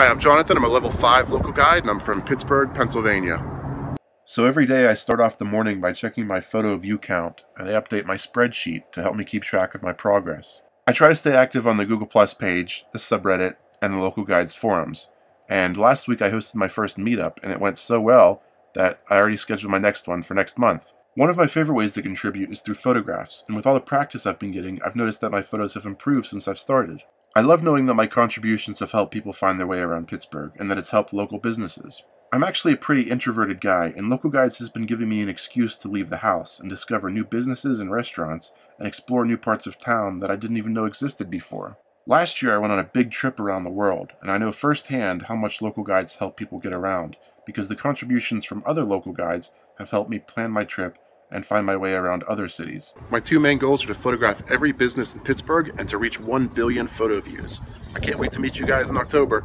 Hi, I'm Jonathan. I'm a level 5 local guide and I'm from Pittsburgh, Pennsylvania. So every day I start off the morning by checking my photo view count and I update my spreadsheet to help me keep track of my progress. I try to stay active on the Google Plus page, the subreddit, and the local guides forums. And last week I hosted my first meetup and it went so well that I already scheduled my next one for next month. One of my favorite ways to contribute is through photographs, and with all the practice I've been getting, I've noticed that my photos have improved since I've started. I love knowing that my contributions have helped people find their way around Pittsburgh, and that it's helped local businesses. I'm actually a pretty introverted guy, and Local Guides has been giving me an excuse to leave the house and discover new businesses and restaurants and explore new parts of town that I didn't even know existed before. Last year I went on a big trip around the world, and I know firsthand how much Local Guides help people get around, because the contributions from other local guides have helped me plan my trip and find my way around other cities. My two main goals are to photograph every business in Pittsburgh and to reach 1 billion photo views. I can't wait to meet you guys in October.